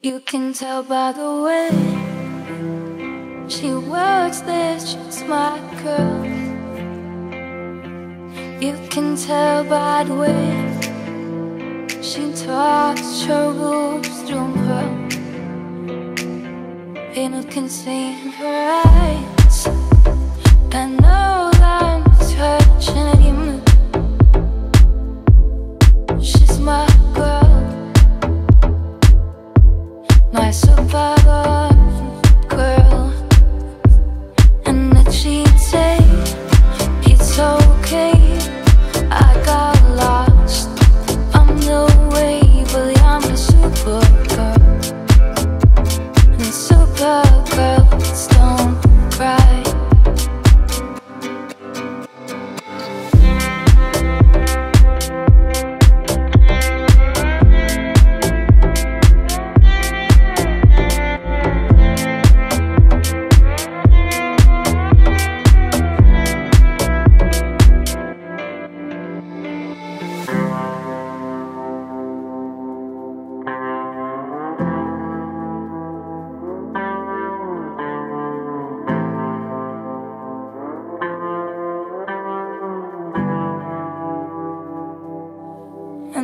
You can tell by the way she works that she's my girl. You can tell by the way she talks her rules through her. And I can see in her eyes. I know my survivor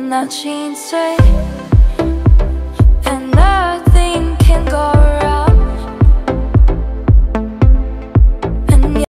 That she'd say